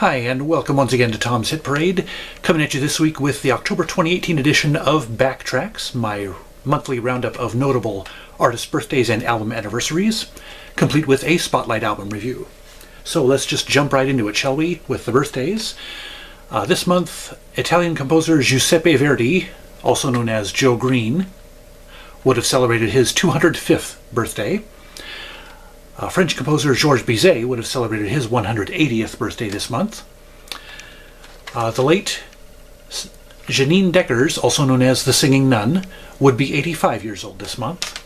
Hi, and welcome once again to Tom's Hit Parade. Coming at you this week with the October 2018 edition of Backtracks, my monthly roundup of notable artist birthdays and album anniversaries, complete with a spotlight album review. So let's just jump right into it, shall we, with the birthdays. Uh, this month, Italian composer Giuseppe Verdi, also known as Joe Green, would have celebrated his 205th birthday. Uh, French composer Georges Bizet would have celebrated his 180th birthday this month. Uh, the late Jeanine Deckers, also known as the Singing Nun, would be 85 years old this month.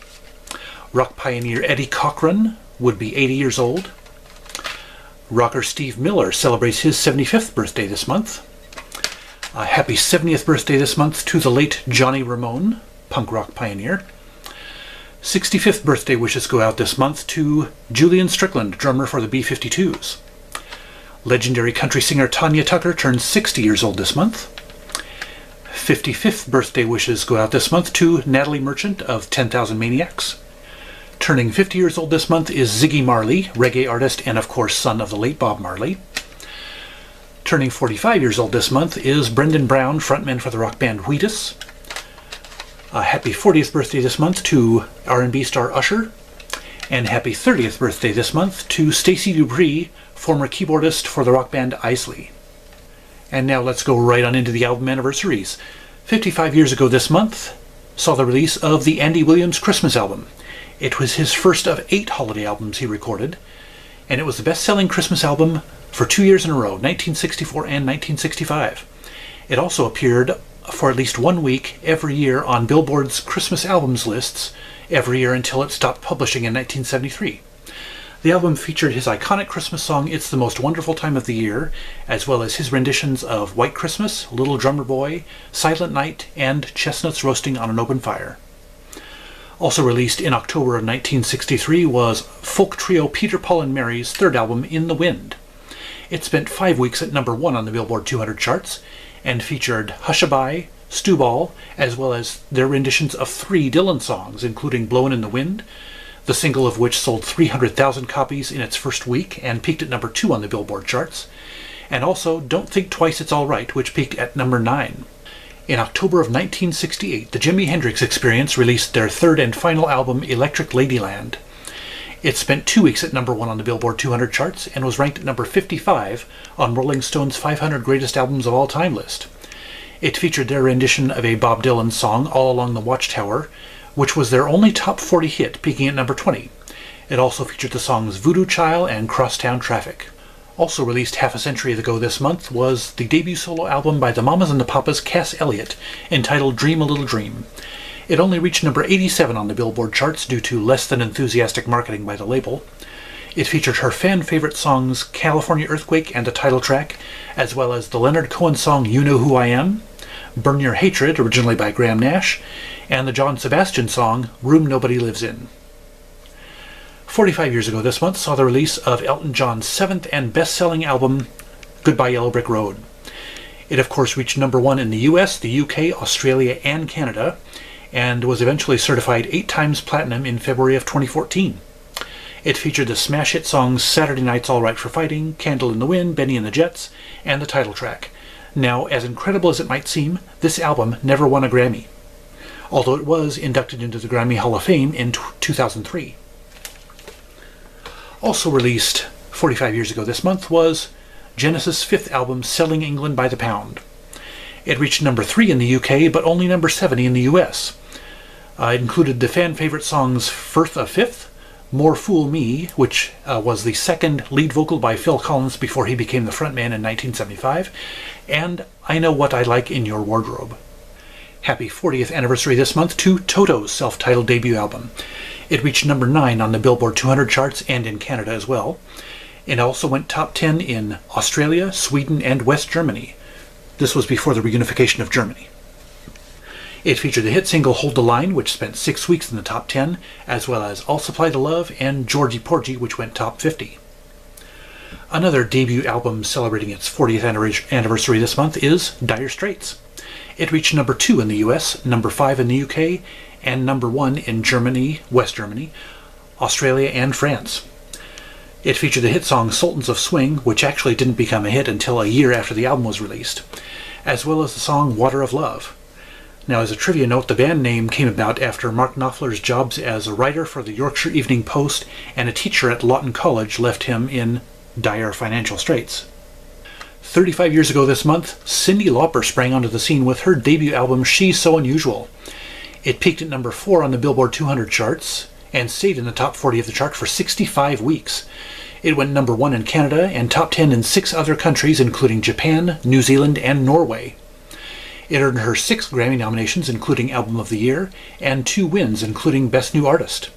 Rock pioneer Eddie Cochran would be 80 years old. Rocker Steve Miller celebrates his 75th birthday this month. A happy 70th birthday this month to the late Johnny Ramone, punk rock pioneer. 65th birthday wishes go out this month to Julian Strickland, drummer for the B-52s. Legendary country singer Tanya Tucker turns 60 years old this month. 55th birthday wishes go out this month to Natalie Merchant of 10,000 Maniacs. Turning 50 years old this month is Ziggy Marley, reggae artist and of course son of the late Bob Marley. Turning 45 years old this month is Brendan Brown, frontman for the rock band Wheatus. A happy 40th birthday this month to R&B star Usher. And happy 30th birthday this month to Stacy Dupree, former keyboardist for the rock band Eisley. And now let's go right on into the album anniversaries. 55 years ago this month saw the release of the Andy Williams Christmas album. It was his first of eight holiday albums he recorded, and it was the best-selling Christmas album for two years in a row, 1964 and 1965. It also appeared for at least one week every year on Billboard's Christmas albums lists every year until it stopped publishing in 1973. The album featured his iconic Christmas song It's the Most Wonderful Time of the Year, as well as his renditions of White Christmas, Little Drummer Boy, Silent Night, and Chestnuts Roasting on an Open Fire. Also released in October of 1963 was folk trio Peter, Paul and Mary's third album, In the Wind. It spent five weeks at number one on the Billboard 200 charts and featured Hushabye, Stewball, as well as their renditions of three Dylan songs, including Blowin' in the Wind, the single of which sold 300,000 copies in its first week and peaked at number two on the Billboard charts, and also Don't Think Twice It's Alright, which peaked at number nine. In October of 1968, the Jimi Hendrix Experience released their third and final album, Electric Ladyland. It spent two weeks at number one on the Billboard 200 charts and was ranked at number 55 on Rolling Stone's 500 Greatest Albums of All Time list. It featured their rendition of a Bob Dylan song, All Along the Watchtower, which was their only top 40 hit, peaking at number 20. It also featured the songs Voodoo Child and Crosstown Traffic. Also released half a century ago this month was the debut solo album by the Mamas and the Papas Cass Elliot, entitled Dream a Little Dream. It only reached number 87 on the Billboard charts due to less than enthusiastic marketing by the label. It featured her fan favorite songs California Earthquake and the title track, as well as the Leonard Cohen song You Know Who I Am, Burn Your Hatred, originally by Graham Nash, and the John Sebastian song Room Nobody Lives In. 45 years ago this month saw the release of Elton John's seventh and best-selling album, Goodbye Yellow Brick Road. It of course reached number one in the US, the UK, Australia, and Canada, and was eventually certified eight times platinum in February of 2014. It featured the smash hit songs Saturday Night's All Right for Fighting, Candle in the Wind, Benny and the Jets, and the title track. Now, as incredible as it might seem, this album never won a Grammy, although it was inducted into the Grammy Hall of Fame in 2003. Also released 45 years ago this month was Genesis' fifth album, Selling England by the Pound. It reached number 3 in the UK, but only number 70 in the US. Uh, it included the fan favorite songs Firth of Fifth, More Fool Me, which uh, was the second lead vocal by Phil Collins before he became the frontman in 1975, and I Know What I Like in Your Wardrobe. Happy 40th anniversary this month to Toto's self-titled debut album. It reached number 9 on the Billboard 200 charts and in Canada as well. It also went top 10 in Australia, Sweden, and West Germany. This was before the reunification of Germany. It featured the hit single Hold the Line, which spent six weeks in the top 10, as well as I'll Supply the Love and Georgy Porgy, which went top 50. Another debut album celebrating its 40th anniversary this month is Dire Straits. It reached number 2 in the US, number 5 in the UK, and number 1 in Germany, West Germany, Australia, and France. It featured the hit song Sultans of Swing, which actually didn't become a hit until a year after the album was released, as well as the song Water of Love. Now, as a trivia note, the band name came about after Mark Knopfler's jobs as a writer for the Yorkshire Evening Post and a teacher at Loughton College left him in dire financial straits. 35 years ago this month, Cyndi Lauper sprang onto the scene with her debut album She's So Unusual. It peaked at number 4 on the Billboard 200 charts and stayed in the top 40 of the chart for 65 weeks. It went number 1 in Canada and top 10 in six other countries, including Japan, New Zealand, and Norway. It earned her six Grammy nominations, including Album of the Year, and two wins, including Best New Artist.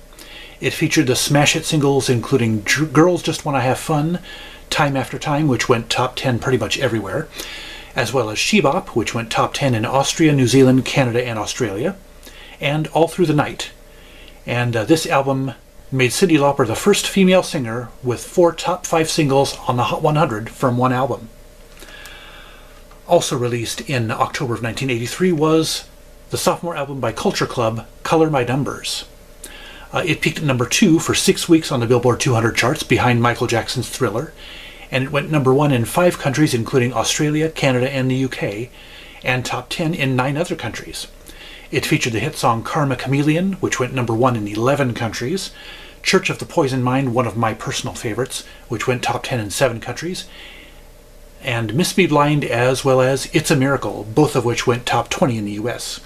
It featured the smash hit singles including Girls Just Wanna Have Fun, Time After Time, which went top 10 pretty much everywhere, as well as She-Bop, which went top 10 in Austria, New Zealand, Canada, and Australia, and All Through the Night. And uh, this album made Cyndi Lauper the first female singer with four top five singles on the Hot 100 from one album. Also released in October of 1983 was the sophomore album by Culture Club, Color by Numbers. Uh, it peaked at number two for six weeks on the Billboard 200 charts behind Michael Jackson's Thriller, and it went number one in five countries, including Australia, Canada, and the UK, and top 10 in nine other countries. It featured the hit song Karma Chameleon, which went number one in 11 countries, Church of the Poison Mind, one of my personal favorites, which went top 10 in seven countries, and Miss Me Blind, as well as It's a Miracle, both of which went top 20 in the US.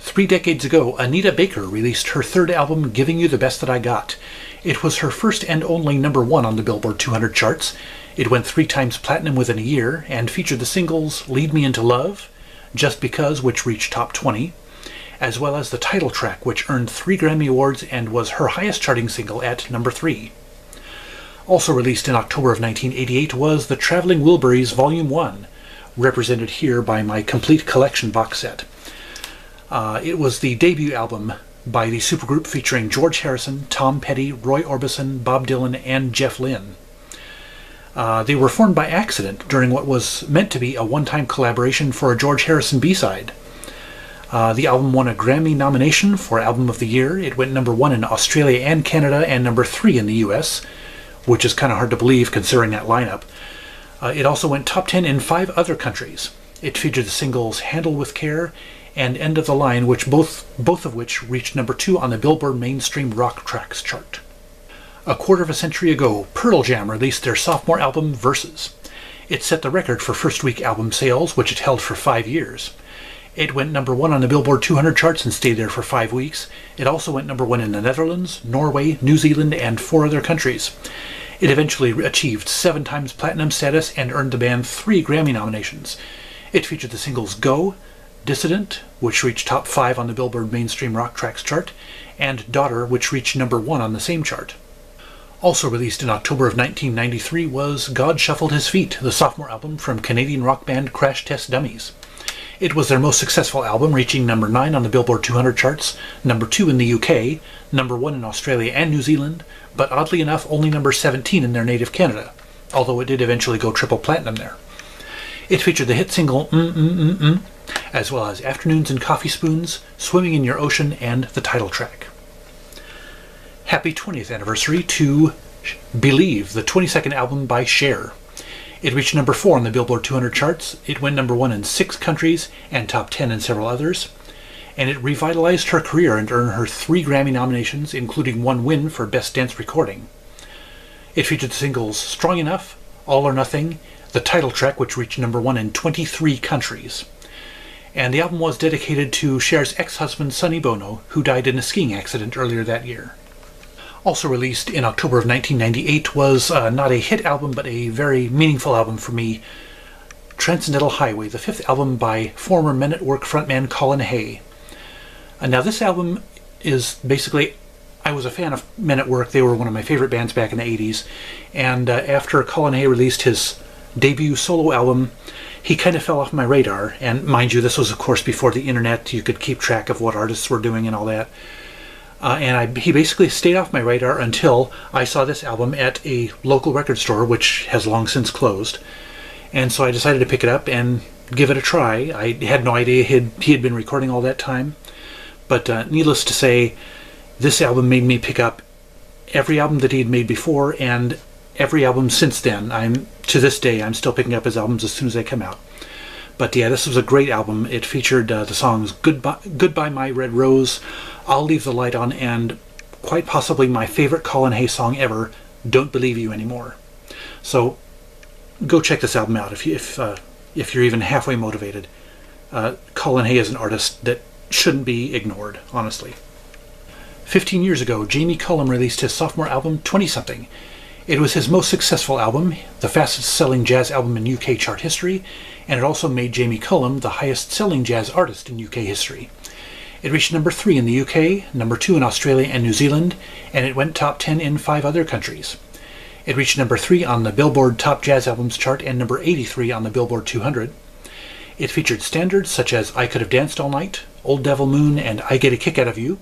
Three decades ago, Anita Baker released her third album, Giving You the Best That I Got. It was her first and only number one on the Billboard 200 charts. It went three times platinum within a year and featured the singles Lead Me Into Love, Just Because, which reached top 20, as well as the title track, which earned three Grammy Awards and was her highest charting single at number three. Also released in October of 1988 was The Traveling Wilburys Volume 1, represented here by my complete collection box set. Uh, it was the debut album by the supergroup featuring George Harrison, Tom Petty, Roy Orbison, Bob Dylan, and Jeff Lynne. Uh, they were formed by accident during what was meant to be a one-time collaboration for a George Harrison B-side. Uh, the album won a Grammy nomination for Album of the Year. It went number one in Australia and Canada and number three in the US, which is kind of hard to believe considering that lineup. Uh, it also went top 10 in five other countries. It featured the singles Handle with Care and End of the Line, which both, both of which reached number two on the Billboard Mainstream Rock Tracks chart. A quarter of a century ago, Pearl Jam released their sophomore album, Verses. It set the record for first week album sales, which it held for five years. It went number one on the Billboard 200 charts and stayed there for five weeks. It also went number one in the Netherlands, Norway, New Zealand, and four other countries. It eventually achieved seven times platinum status and earned the band three Grammy nominations. It featured the singles Go, Dissident, which reached top 5 on the Billboard Mainstream Rock Tracks chart, and Daughter, which reached number 1 on the same chart. Also released in October of 1993 was God Shuffled His Feet, the sophomore album from Canadian rock band Crash Test Dummies. It was their most successful album, reaching number 9 on the Billboard 200 charts, number 2 in the UK, number 1 in Australia and New Zealand, but oddly enough only number 17 in their native Canada, although it did eventually go triple platinum there. It featured the hit single Mm Mm Mm Mm, as well as Afternoons and Coffee Spoons, Swimming in Your Ocean, and the title track. Happy 20th anniversary to Believe, the 22nd album by Cher. It reached number 4 on the Billboard 200 charts, it went number 1 in 6 countries and top 10 in several others, and it revitalized her career and earned her 3 Grammy nominations, including one win for Best Dance Recording. It featured singles Strong Enough, All or Nothing, the title track, which reached number one in 23 countries. And the album was dedicated to Cher's ex-husband Sonny Bono, who died in a skiing accident earlier that year. Also released in October of 1998 was uh, not a hit album, but a very meaningful album for me, Transcendental Highway, the fifth album by former Men at Work frontman Colin Hay. And now this album is basically I was a fan of Men at Work. They were one of my favorite bands back in the 80s. And uh, after Colin Hay released his debut solo album, he kind of fell off my radar. And mind you, this was, of course, before the internet. You could keep track of what artists were doing and all that. Uh, and I, he basically stayed off my radar until I saw this album at a local record store, which has long since closed. And so I decided to pick it up and give it a try. I had no idea he had, he had been recording all that time. But uh, needless to say, this album made me pick up every album that he had made before and every album since then. I'm to this day I'm still picking up his albums as soon as they come out. But yeah, this was a great album. It featured uh, the songs "Goodbye, Goodbye My Red Rose," "I'll Leave the Light On," and quite possibly my favorite Colin Hay song ever, "Don't Believe You Anymore." So go check this album out if you, if uh, if you're even halfway motivated. Uh, Colin Hay is an artist that shouldn't be ignored, honestly. 15 years ago, Jamie Cullum released his sophomore album, 20 Something. It was his most successful album, the fastest selling jazz album in UK chart history, and it also made Jamie Cullum the highest selling jazz artist in UK history. It reached number 3 in the UK, number 2 in Australia and New Zealand, and it went top 10 in 5 other countries. It reached number 3 on the Billboard Top Jazz Albums chart and number 83 on the Billboard 200. It featured standards such as I Could Have Danced All Night, Old Devil Moon, and I Get a Kick Out of You,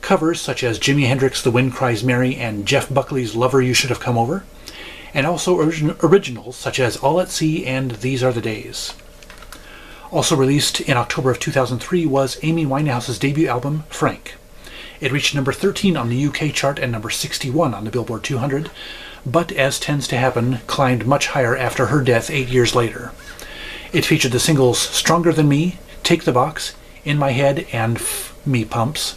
covers such as Jimi Hendrix' The Wind Cries Mary and Jeff Buckley's Lover You Should Have Come Over, and also origin- originals such as All at Sea and These Are the Days. Also released in October of 2003 was Amy Winehouse's debut album, Frank. It reached number 13 on the UK chart and number 61 on the Billboard 200, but as tends to happen, climbed much higher after her death eight years later. It featured the singles Stronger Than Me, Take the Box, In My Head, and F Me Pumps.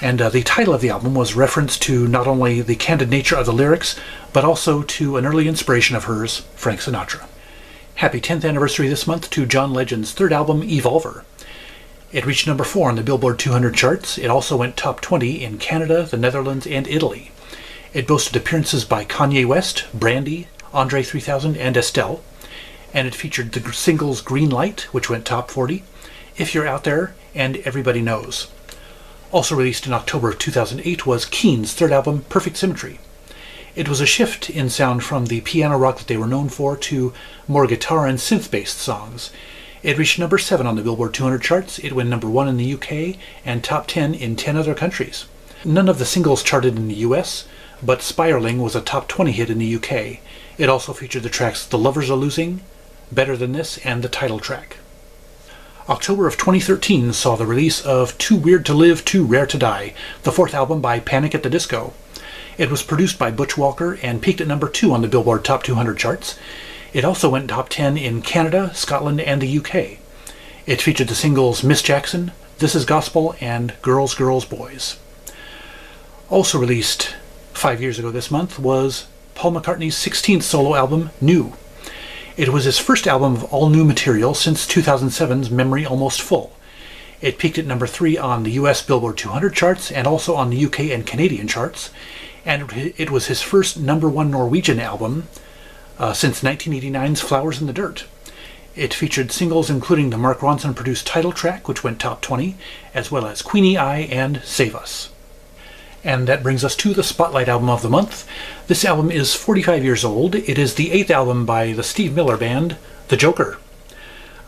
And uh, the title of the album was reference to not only the candid nature of the lyrics, but also to an early inspiration of hers, Frank Sinatra. Happy 10th anniversary this month to John Legend's third album, Evolver. It reached number 4 on the Billboard 200 charts. It also went top 20 in Canada, the Netherlands, and Italy. It boasted appearances by Kanye West, Brandy, Andre 3000, and Estelle. And it featured the singles Green Light, which went top 40, If You're Out There, and Everybody Knows. Also released in October of 2008 was Keane's third album, Perfect Symmetry. It was a shift in sound from the piano rock that they were known for to more guitar and synth based songs. It reached number 7 on the Billboard 200 charts, it went number 1 in the UK, and top 10 in 10 other countries. None of the singles charted in the US, but Spiraling was a top 20 hit in the UK. It also featured the tracks The Lovers Are Losing, Better Than This, and the title track. October of 2013 saw the release of Too Weird to Live, Too Rare to Die, the fourth album by Panic at the Disco. It was produced by Butch Walker and peaked at number 2 on the Billboard Top 200 charts. It also went top 10 in Canada, Scotland, and the UK. It featured the singles Miss Jackson, This Is Gospel, and Girls, Girls, Boys. Also released five years ago this month was Paul McCartney's 16th solo album, New. It was his first album of all new material since 2007's Memory Almost Full. It peaked at number 3 on the US Billboard 200 charts and also on the UK and Canadian charts, and it was his first number 1 Norwegian album uh, since 1989's Flowers in the Dirt. It featured singles including the Mark Ronson produced title track, which went top 20, as well as Queenie Eye and Save Us. And that brings us to the Spotlight album of the month. This album is 45 years old. It is the eighth album by the Steve Miller Band, The Joker.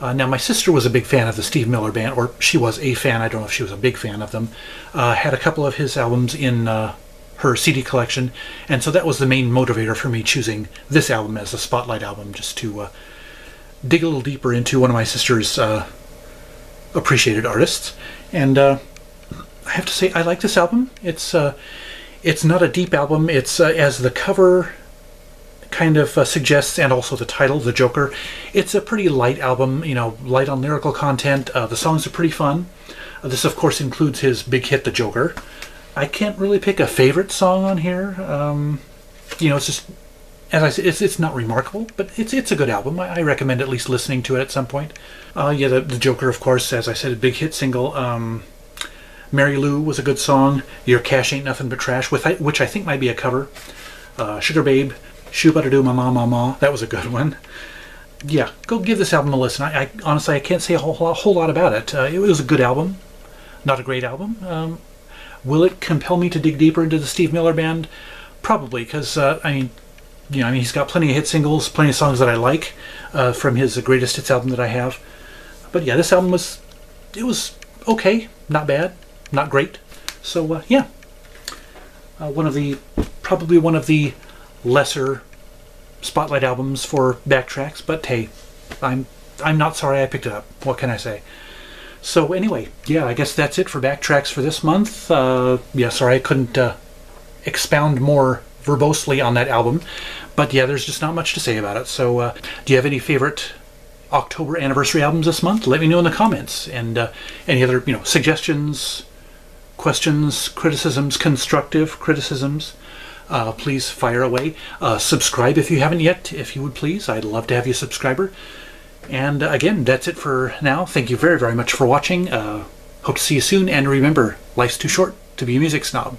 Uh, now, my sister was a big fan of the Steve Miller Band, or she was a fan. I don't know if she was a big fan of them. Uh, had a couple of his albums in uh, her CD collection, and so that was the main motivator for me choosing this album as a Spotlight album, just to uh, dig a little deeper into one of my sister's uh, appreciated artists. And uh, I have to say I like this album. It's uh, it's not a deep album. It's uh, as the cover kind of uh, suggests, and also the title, "The Joker." It's a pretty light album. You know, light on lyrical content. The songs are pretty fun. This, of course, includes his big hit, "The Joker." I can't really pick a favorite song on here. Um, you know, it's just as I said, it's it's not remarkable, but it's it's a good album. I, I recommend at least listening to it at some point. Uh, yeah, the, the Joker, of course, as I said, a big hit single. Um, Mary Lou was a good song. Your Cash Ain't Nothing But Trash, with which I think might be a cover. Uh, Sugar Babe, Shoo Ba Do Ma Ma Ma Ma, that was a good one. Yeah, go give this album a listen. I, I honestly I can't say a whole, whole lot about it. Uh, it was a good album, not a great album. Um, will it compel me to dig deeper into the Steve Miller Band? Probably, because uh, I mean, you know, I mean, he's got plenty of hit singles, plenty of songs that I like uh, from his greatest hits album that I have. But yeah, this album was it was okay, not bad not great. So uh, yeah, uh, one of the probably one of the lesser spotlight albums for backtracks. But hey, I'm I'm not sorry I picked it up. What can I say? So anyway, yeah, I guess that's it for backtracks for this month. Uh, yeah, sorry I couldn't uh, expound more verbosely on that album. But yeah, there's just not much to say about it. So, uh, do you have any favorite October anniversary albums this month? Let me know in the comments. And uh, any other, you know, suggestions, questions, criticisms, constructive criticisms, uh, please fire away. Uh, subscribe if you haven't yet, if you would please. I'd love to have you a subscriber. And uh, again, that's it for now. Thank you very, very much for watching. Uh, hope to see you soon. And remember, life's too short to be a music snob.